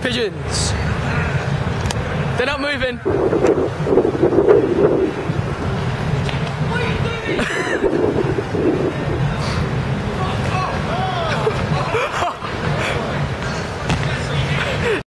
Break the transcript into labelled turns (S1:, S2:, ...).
S1: Pigeons. They're not moving.